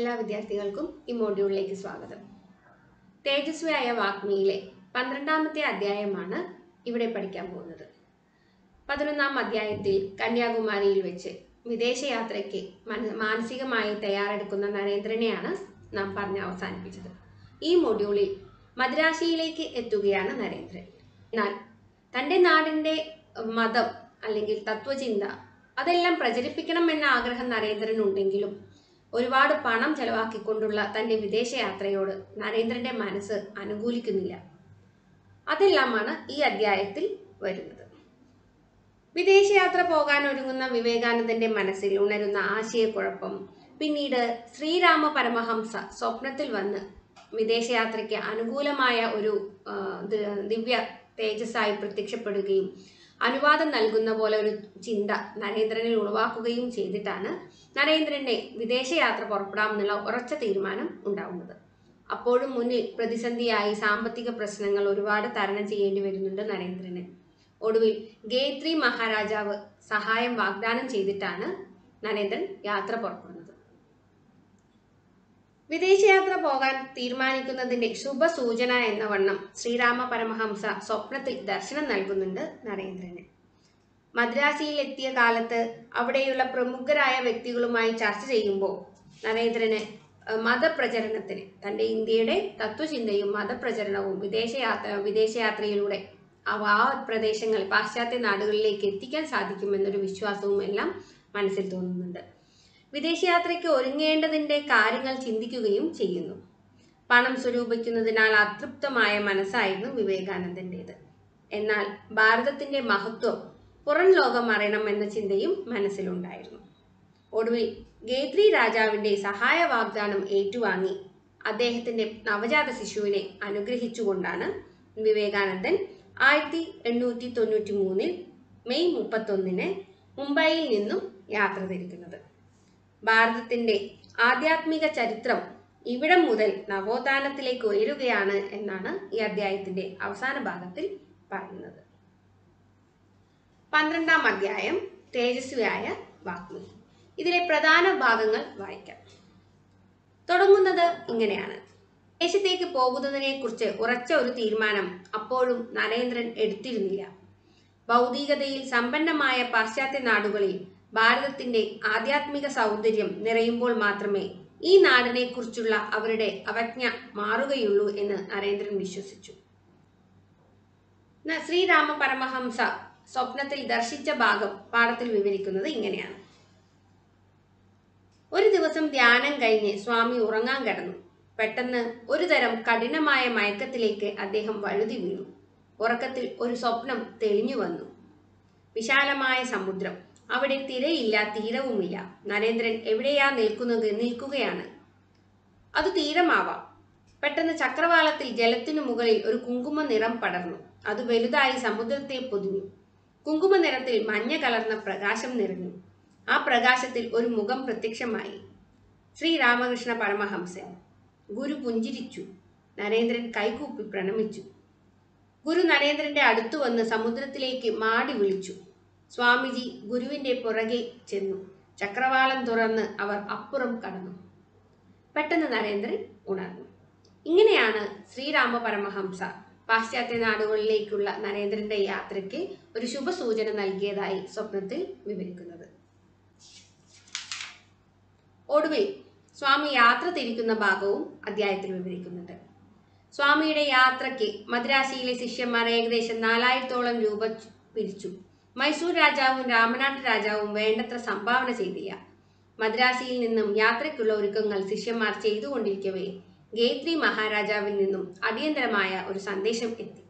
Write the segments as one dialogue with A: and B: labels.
A: എല്ലാ വിദ്യാർത്ഥികൾക്കും ഈ മോഡ്യൂളിലേക്ക് സ്വാഗതം. തേജസ്വിയായ വാഗ്മിയിലെ പന്ത്രണ്ടാമത്തെ അധ്യായമാണ് ഇവിടെ പഠിക്കാൻ പോകുന്നത്. പതിനൊന്നാം അധ്യായത്തിൽ കന്യാകുമാരിയിൽ വെച്ച് വിദേശയാത്രയ്ക്ക് മന- മാനസികമായി തയ്യാറെടുക്കുന്ന നരേന്ദ്രനെയാണ് നാം പറഞ്ഞ് അവസാനിപ്പിച്ചത്. ഈ മോഡ്യൂളിൽ മദ്രാശിയിലേക്ക് എത്തുകയാണ് നരേന്ദ്രൻ. എന്നാൽ തന്റെ നാടിന്റെ മതം അല്ലെങ്കിൽ തത്വചിന്ത അതെല്ലാം പ്രചരിപ്പിക്കണം എന്ന ആഗ്രഹം നരേന്ദ്രനുണ്ടെങ്കിലും ഒരുപാട് പണം ചെലവാക്കിക്കൊണ്ടുള്ള തന്റെ വിദേശയാത്രയോട് നരേന്ദ്രന്റെ മനസ്സ് അനുകൂലിക്കുന്നില്ല. അതെല്ലാമാണ് ഈ അധ്യായത്തിൽ വരുന്നത്. വിദേശയാത്ര പോകാൻ ഒരുങ്ങുന്ന വിവേകാനന്ദന്റെ മനസ്സിൽ ഉണരുന്ന ആശയക്കുഴപ്പം പിന്നീട് ശ്രീരാമ പരമഹംസ സ്വപ്നത്തിൽ വന്ന് വിദേശയാത്രയ്ക്ക് അനുകൂലമായ ഒരു ദിവ്യ തേജസ്സായി പ്രത്യക്ഷപ്പെടുകയും അനുവാദം നൽകുന്ന പോലെ ഒരു ചിന്ത നരേന്ദ്രനിൽ ഉളവാക്കുകയും ചെയ്തിട്ടാണ് നരേന്ദ്രന്റെ വിദേശയാത്ര പുറപ്പെടാമെന്നുള്ള ഉറച്ച തീരുമാനം ഉണ്ടാവുന്നത്. അപ്പോഴും മുന്നിൽ പ്രതിസന്ധിയായി സാമ്പത്തിക പ്രശ്നങ്ങൾ ഒരുപാട് തരണം ചെയ്യേണ്ടി വരുന്നുണ്ട് നരേന്ദ്രന്. ഒടുവിൽ ഗേത്രി മഹാരാജാവ് സഹായം വാഗ്ദാനം ചെയ്തിട്ടാണ് നരേന്ദ്രൻ യാത്ര പുറപ്പെടുന്നത്. വിദേശയാത്ര പോകാൻ തീരുമാനിക്കുന്നതിന്റെ ശുഭസൂചന എന്ന വണ്ണം ശ്രീരാമ പരമഹംസ സ്വപ്നത്തിൽ ദർശനം നൽകുന്നുണ്ട് നരേന്ദ്രന്. മദ്രാസിയിൽ എത്തിയ കാലത്ത് അവിടെയുള്ള പ്രമുഖരായ വ്യക്തികളുമായി ചർച്ച ചെയ്യുമ്പോൾ നരേന്ദ്രന് മതപ്രചരണത്തിന് തന്റെ ഇന്ത്യയുടെ തത്വചിന്തയും മതപ്രചരണവും വിദേശയാത്ര വിദേശയാത്രയിലൂടെ ആ പ്രദേശങ്ങൾ പാശ്ചാത്യ നാടുകളിലേക്ക് എത്തിക്കാൻ സാധിക്കുമെന്നൊരു വിശ്വാസവും എല്ലാം മനസ്സിൽ തോന്നുന്നുണ്ട്. വിദേശയാത്രയ്ക്ക് ഒരുങ്ങേണ്ടതിന്റെ കാര്യങ്ങൾ ചിന്തിക്കുകയും ചെയ്യുന്നു. പണം സ്വരൂപിക്കുന്നതിനാൽ അതൃപ്തമായ മനസ്സായിരുന്നു വിവേകാനന്ദന്റേത് എന്നാൽ ഭാരതത്തിന്റെ മഹത്വം പുറം ലോകം അറിയണം എന്ന ചിന്തയും മനസ്സിലുണ്ടായിരുന്നു. ഒടുവിൽ ഗേത്രി രാജാവിന്റെ സഹായ വാഗ്ദാനം ഏറ്റുവാങ്ങി അദ്ദേഹത്തിന്റെ നവജാത ശിശുവിനെ അനുഗ്രഹിച്ചുകൊണ്ടാണ് വിവേകാനന്ദൻ ആയിരത്തി എണ്ണൂറ്റി തൊണ്ണൂറ്റി മൂന്നിൽ മെയ് മുപ്പത്തൊന്നിന് മുംബൈയിൽ നിന്നും യാത്ര തിരിക്കുന്നത്. ഭാരതത്തിന്റെ ആധ്യാത്മിക ചരിത്രം ഇവിടം മുതൽ നവോത്ഥാനത്തിലേക്ക് ഉയരുകയാണ് എന്നാണ് ഈ അധ്യായത്തിന്റെ അവസാന ഭാഗത്തിൽ പറയുന്നത്. പന്ത്രണ്ടാം അധ്യായം തേജസ്വിയായ വാഗ്മി. ഇതിലെ പ്രധാന ഭാഗങ്ങൾ വായിക്കാം. തുടങ്ങുന്നത് ഇങ്ങനെയാണ്. ദേശത്തേക്ക് പോകുന്നതിനെ കുറിച്ച് ഉറച്ച ഒരു തീരുമാനം അപ്പോഴും നരേന്ദ്രൻ എടുത്തിരുന്നില്ല. ഭൗതികതയിൽ സമ്പന്നമായ പാശ്ചാത്യ നാടുകളിൽ ഭാരതത്തിന്റെ ആധ്യാത്മിക സൗന്ദര്യം നിറയുമ്പോൾ മാത്രമേ ഈ നാടിനെക്കുറിച്ചുള്ള അവരുടെ അവജ്ഞ മാറുകയുള്ളൂ എന്ന് നരേന്ദ്രൻ വിശ്വസിച്ചു. ശ്രീരാമ പരമഹംസ സ്വപ്നത്തിൽ ദർശിച്ച ഭാഗം പാഠത്തിൽ വിവരിക്കുന്നത് ഇങ്ങനെയാണ്. ഒരു ദിവസം ധ്യാനം കഴിഞ്ഞ് സ്വാമി ഉറങ്ങാൻ കിടന്നു. പെട്ടെന്ന് ഒരു തരം കഠിനമായ മയക്കത്തിലേക്ക് അദ്ദേഹം വഴുതി വീണു. ഉറക്കത്തിൽ ഒരു സ്വപ്നം തെളിഞ്ഞു വന്നു. വിശാലമായ സമുദ്രം. അവിടെ തിരയില്ല തീരവുമില്ല. നരേന്ദ്രൻ എവിടെയാ നിൽക്കുന്നത്? നിൽക്കുകയാണ്. അത് തീരമാവാം. പെട്ടെന്ന് ചക്രവാളത്തിൽ ജലത്തിനു മുകളിൽ ഒരു കുങ്കുമ നിറം പടർന്നു. അത് വലുതായി സമുദ്രത്തെ പൊതിഞ്ഞു. കുങ്കുമ നിറത്തിൽ മഞ്ഞ കലർന്ന പ്രകാശം നിറഞ്ഞു. ആ പ്രകാശത്തിൽ ഒരു മുഖം പ്രത്യക്ഷമായി. ശ്രീരാമകൃഷ്ണ പരമഹംസൻ. ഗുരു പുഞ്ചിരിച്ചു. നരേന്ദ്രൻ കൈകൂപ്പി പ്രണമിച്ചു. ഗുരു നരേന്ദ്രന്റെ അടുത്തു വന്ന് സമുദ്രത്തിലേക്ക് മാടി വിളിച്ചു. സ്വാമിജി ഗുരുവിന്റെ പുറകെ ചെന്നു. ചക്രവാളം തുറന്ന് അവർ അപ്പുറം കടന്നു. പെട്ടെന്ന് നരേന്ദ്രൻ ഉണർന്നു. ഇങ്ങനെയാണ് ശ്രീരാമ പരമഹംസ പാശ്ചാത്യ നാടുകളിലേക്കുള്ള നരേന്ദ്രന്റെ യാത്രയ്ക്ക് ഒരു ശുഭസൂചന നൽകിയതായി സ്വപ്നത്തിൽ വിവരിക്കുന്നത്. ഒടുവിൽ സ്വാമി യാത്ര തിരിക്കുന്ന ഭാഗവും അധ്യായത്തിൽ വിവരിക്കുന്നുണ്ട്. സ്വാമിയുടെ യാത്രയ്ക്ക് മദ്രാസിയിലെ ശിഷ്യന്മാർ ഏകദേശം നാലായിരത്തോളം രൂപ പിരിച്ചു. മൈസൂർ രാജാവും രാമനാട്ട് രാജാവും വേണ്ടത്ര സംഭാവന ചെയ്തില്ല. മദ്രാസിയിൽ നിന്നും യാത്രയ്ക്കുള്ള ഒരുക്കങ്ങൾ ശിഷ്യന്മാർ ചെയ്തുകൊണ്ടിരിക്കവേ ഗേത്രി മഹാരാജാവിൽ നിന്നും അടിയന്തരമായ ഒരു സന്ദേശം എത്തി.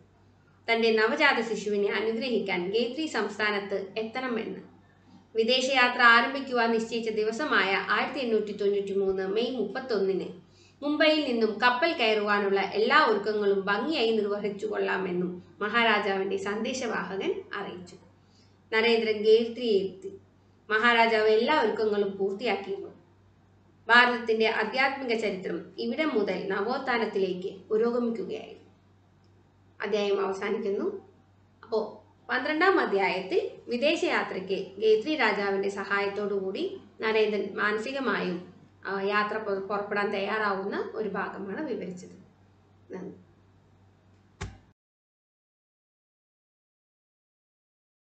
A: തന്റെ നവജാത ശിശുവിനെ അനുഗ്രഹിക്കാൻ ഗേത്രി സംസ്ഥാനത്ത് എത്തണമെന്ന്. വിദേശയാത്ര ആരംഭിക്കുവാൻ നിശ്ചയിച്ച ദിവസമായ ആയിരത്തി എണ്ണൂറ്റി തൊണ്ണൂറ്റി മൂന്ന് മെയ് മുപ്പത്തൊന്നിന് മുംബൈയിൽ നിന്നും കപ്പൽ കയറുവാനുള്ള എല്ലാ ഒരുക്കങ്ങളും ഭംഗിയായി നിർവഹിച്ചു കൊള്ളാമെന്നും മഹാരാജാവിന്റെ സന്ദേശവാഹകൻ അറിയിച്ചു. നരേന്ദ്രൻ ഗേത്രിയെ എത്തി മഹാരാജാവ് എല്ലാ ഒരുക്കങ്ങളും പൂർത്തിയാക്കിയിരുന്നു. ഭാരതത്തിന്റെ ആധ്യാത്മിക ചരിത്രം ഇവിടെ മുതൽ നവോത്ഥാനത്തിലേക്ക് പുരോഗമിക്കുകയായിരുന്നു. അധ്യായം അവസാനിക്കുന്നു. അപ്പോൾ പന്ത്രണ്ടാം അധ്യായത്തിൽ വിദേശയാത്രയ്ക്ക് ഗേത്രി രാജാവിന്റെ സഹായത്തോടു കൂടി നരേന്ദ്രൻ മാനസികമായും യാത്ര പുറ- പുറപ്പെടാൻ തയ്യാറാവുന്ന ഒരു ഭാഗമാണ് വിവരിച്ചത്. നന്ദി.